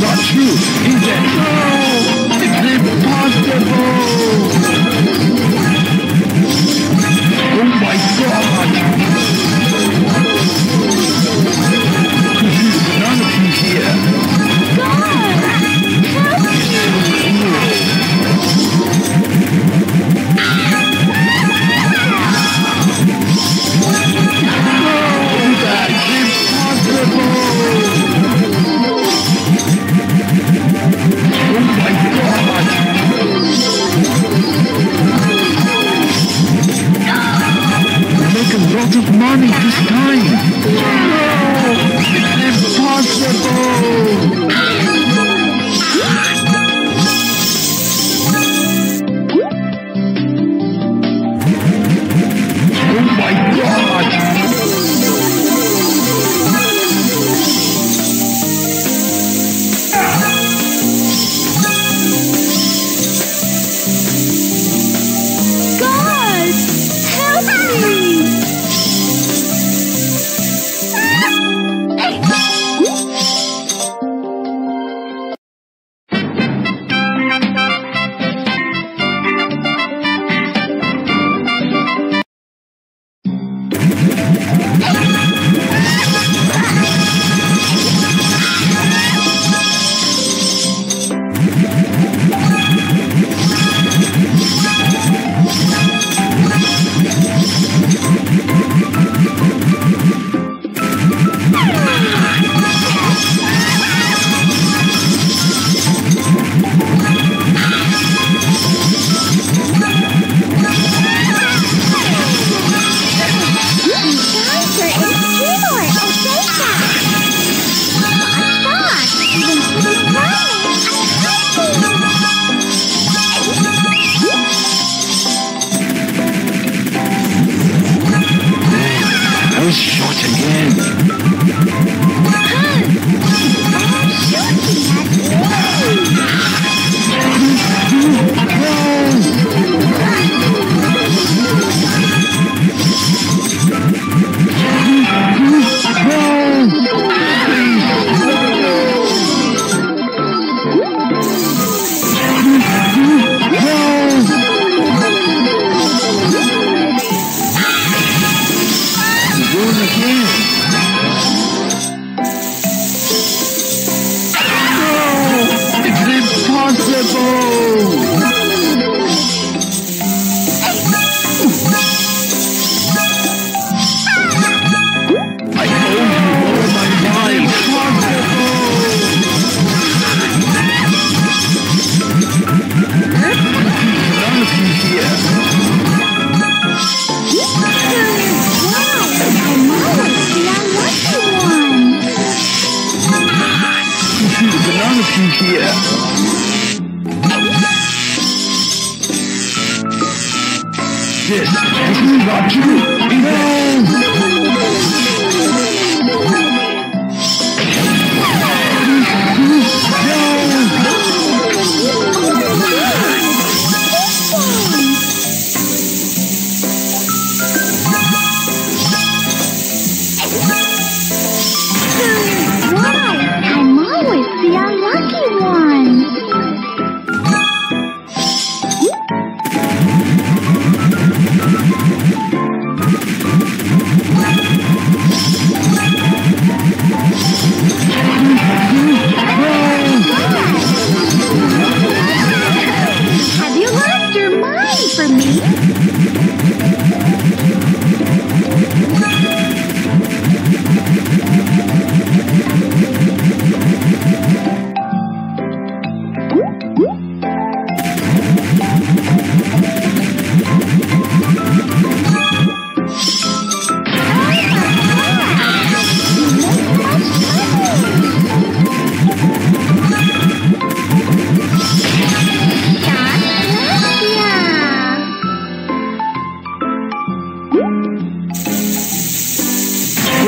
not true, is this is not true.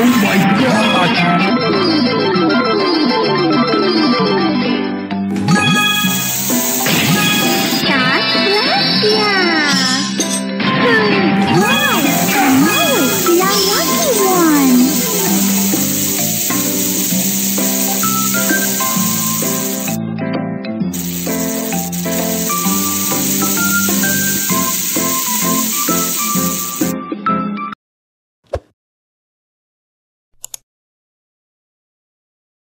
Oh my god!